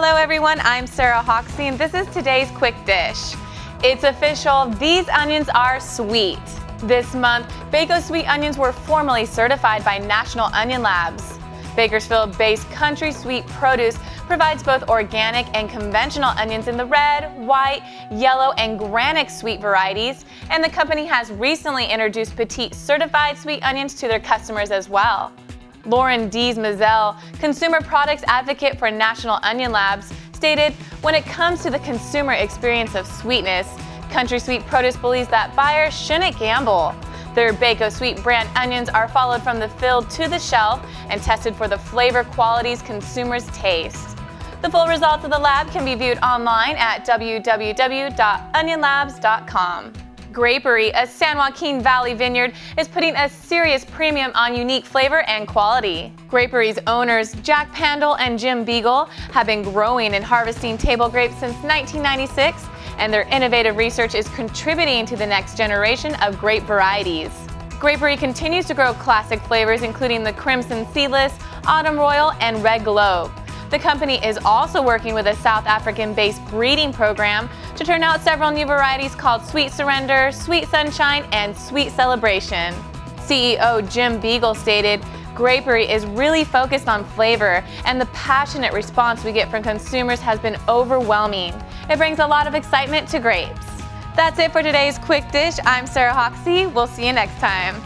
Hello everyone, I'm Sarah Hoxie and this is today's Quick Dish. It's official, these onions are sweet. This month, Bako Sweet Onions were formally certified by National Onion Labs. Bakersfield-based Country Sweet Produce provides both organic and conventional onions in the red, white, yellow, and Granix sweet varieties, and the company has recently introduced Petite certified sweet onions to their customers as well. Lauren Dees Mizelle, consumer products advocate for National Onion Labs, stated, When it comes to the consumer experience of sweetness, Country Sweet Produce believes that buyers shouldn't gamble. Their Bako Sweet brand onions are followed from the field to the shelf and tested for the flavor qualities consumers taste. The full results of the lab can be viewed online at www.onionlabs.com. Grapery, a San Joaquin Valley vineyard, is putting a serious premium on unique flavor and quality. Grapery's owners, Jack Pandol and Jim Beagle, have been growing and harvesting table grapes since 1996, and their innovative research is contributing to the next generation of grape varieties. Grapery continues to grow classic flavors including the Crimson Seedless, Autumn Royal, and Red Globe. The company is also working with a South African-based breeding program to turn out several new varieties called Sweet Surrender, Sweet Sunshine, and Sweet Celebration. CEO Jim Beagle stated, Grapery is really focused on flavor, and the passionate response we get from consumers has been overwhelming. It brings a lot of excitement to grapes. That's it for today's Quick Dish. I'm Sarah Hoxie. We'll see you next time.